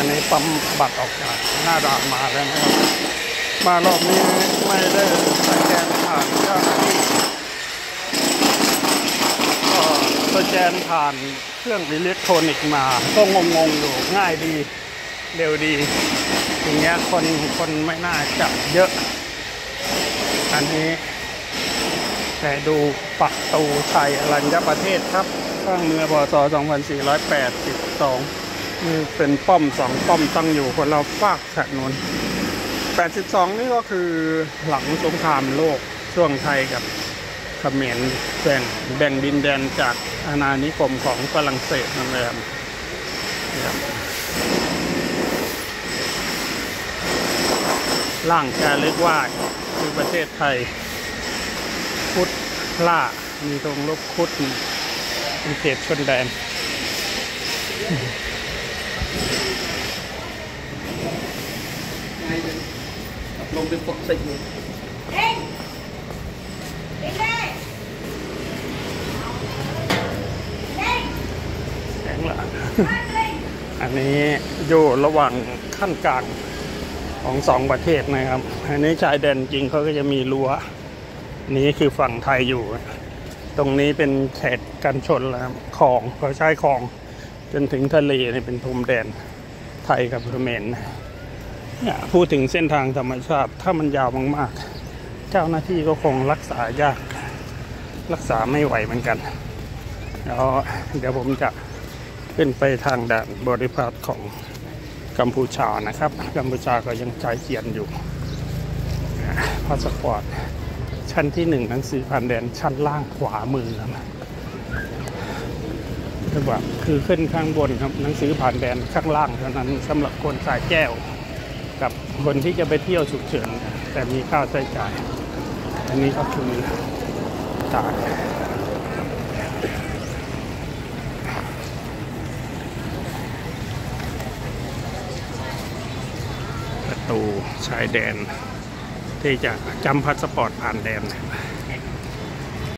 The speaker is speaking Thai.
อันนี้ปั๊มบัตรออกจากหน้าด่านมาแล้วนะครับมารอบนี้ไม่ได้สแกนผ่านเจ้าหน้าที่ก็สแกนผ่านเครื่องอิเล็กทรอนิกส์มา ก็งงๆอยู่ง่ายดีเร็วดีอย่างเงี้ยคนคนไม่น่าจะเยอะ อันนี้ แต่ดูปักตูชัยอรัญญประเทศครับสร้างเมื่อบศ2482 นี่เป็นป้อมสองป้อมตั้งอยู่คนเราฝากถบนน82 นี่ก็คือหลังสงครามโลกช่วงไทยกับเขมรแบ่งแบ่งดินแดนจากอาณานิคมของฝรั่งเศสนั่นเองครับล่างแกเรียกว่าคือประเทศไทย คุดล่า มีตรงลบคุดเป็นเขตชนแดน ลงเป็นปกติอยู่ Lên Lên đây Lên แข็งละอันนี้อยู่ระหว่างขั้นกลางของสองประเทศนะครับ อันนี้ชายแดนจริงเขาก็จะมีรั้ว นี้คือฝั่งไทยอยู่ ตรงนี้เป็นเขตกันชนแล้วครับคลองเขาใช้คลอง จนถึงทะเลนี่เป็นพรมแดนไทยกับเขมร เนี่ยพูดถึงเส้นทางธรรมชาติ ถ้ามันยาวมากๆ เจ้าหน้าที่ก็คงรักษายาก รักษาไม่ไหวเหมือนกันแล้วเดี๋ยวผมจะขึ้นไปทางด่านบริพาทของกัมพูชานะครับ กัมพูชาก็ยังใช้เขียนอยู่พาสปอร์ตชั้นที่หนึ่งหนังสือผ่านแดนชั้นล่างขวามือนะคือว่าคือขึ้นข้างบนครับหนังสือผ่านแดนข้างล่างเท่านั้นสำหรับคนสายแก้ว กับคนที่จะไปเที่ยวฉุกเฉิน แต่มีค่าใช้จ่าย อันนี้ก็คือจ่ายประตูชายแดน ที่จะจำพัสปอร์ตผ่านแดน